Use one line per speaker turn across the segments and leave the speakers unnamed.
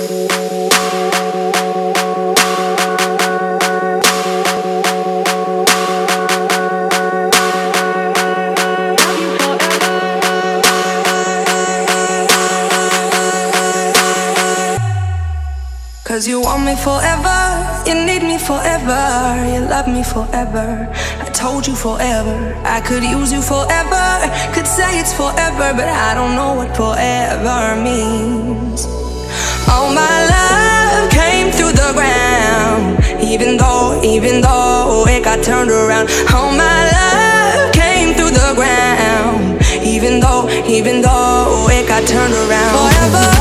Cause you want me forever, you need me forever, you love me forever. I told you forever, I could use you forever, could say it's forever, but I don't know what forever means. Even though, even though it got turned around. All my love came through the ground, even though, even though it got turned around. Forever,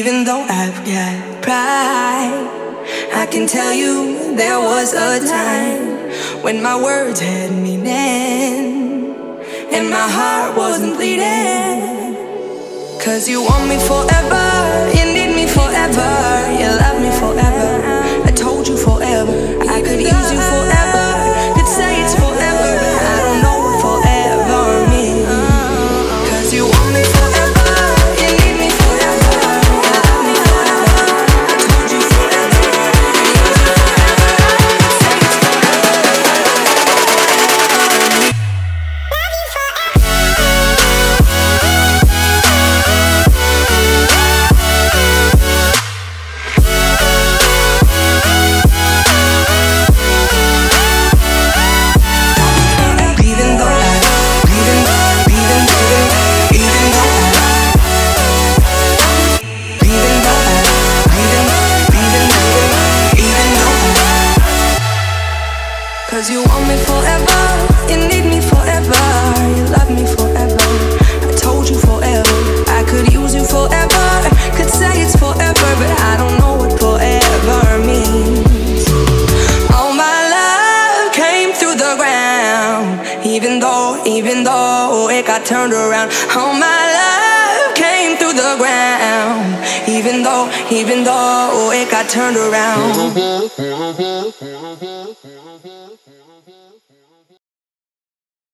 even though I've got pride, I can tell you there was a time when my words had meaning and my heart wasn't bleeding. Cause you want me forever, you need me forever, you love me forever. Cause you want me forever, you need me forever, you love me forever. I told you forever, I could use you forever, could say it's forever, but I don't know what forever means. All my love came through the ground, even though, even though it got turned around. All my love came through the ground, even though, even though it got turned around.